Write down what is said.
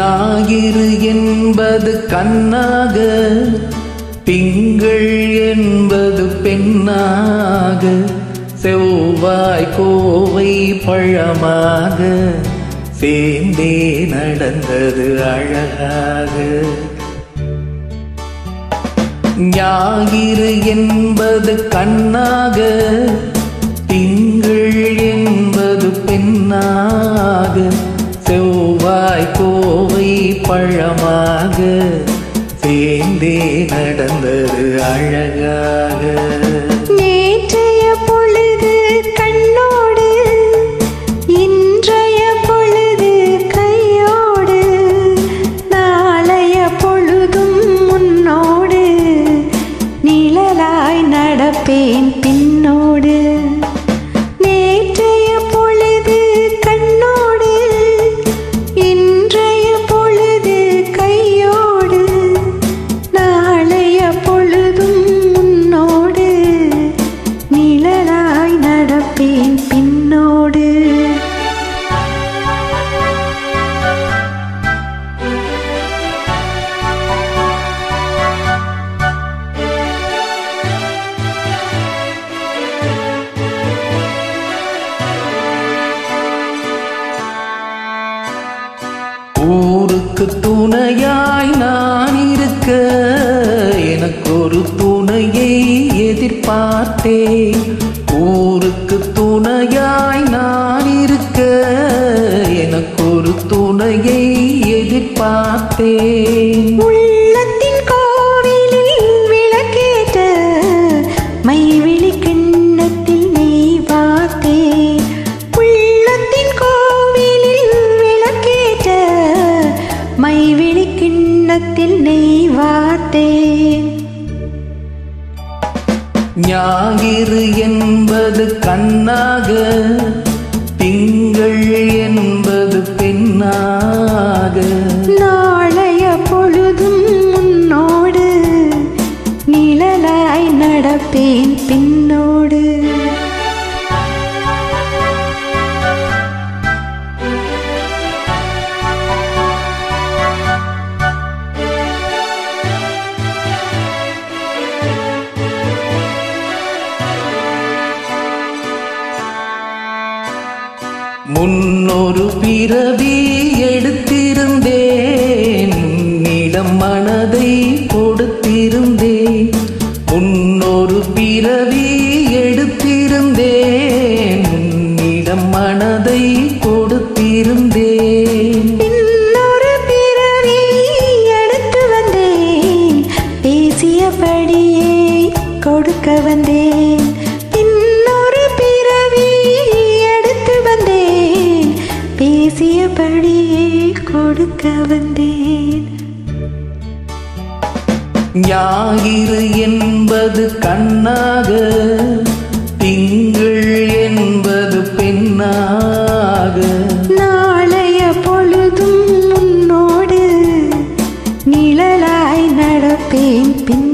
ஞாயிறு என்பது கண்ணாக திங்கள் என்பது பெண்ணாக செவ்வாய் கோவை பழமாக சேர்ந்தே நடந்தது அழகாக. ஞாயிறு என்பது கண்ணாக திங்கள் பழமாக தேந்தே நடந்தது அழகா. ஊருக்கு துணையாய் நான் இருக்க எனக்கு ஒரு துணையை எதிர்பார்த்தேன். ஊருக்கு துணையாய் நான் இருக்க எனக்கு ஒரு துணையை எதிர்பார்த்தேன். நெய் வார்த்தேன் ஞாயிறு என்பது கண்ணாக திங்கள் என்பது பெண்ணாக. நாளைய பொழுதும் முன்னோடு நிழலாய் நடப்பேன் பின்னோடு முன்னொரு பிறவி எடுத்திருந்தேன். நிலம் மனதை கொடுத்திருந்தேன். முன்னொரு பிறவி வந்தேன் ஞாயிறு என்பது கண்ணாக திங்கள் என்பது பெண்ணாக. நாளைய பொழுதும் முன்னோடு நிழலாய் நடப்பேன் பின்